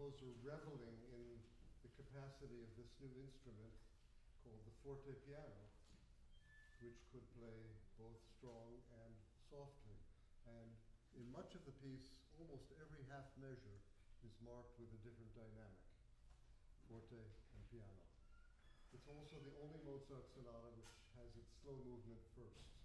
composer reveling in the capacity of this new instrument called the forte piano, which could play both strong and softly. And in much of the piece, almost every half measure is marked with a different dynamic, forte and piano. It's also the only Mozart sonata which has its slow movement first.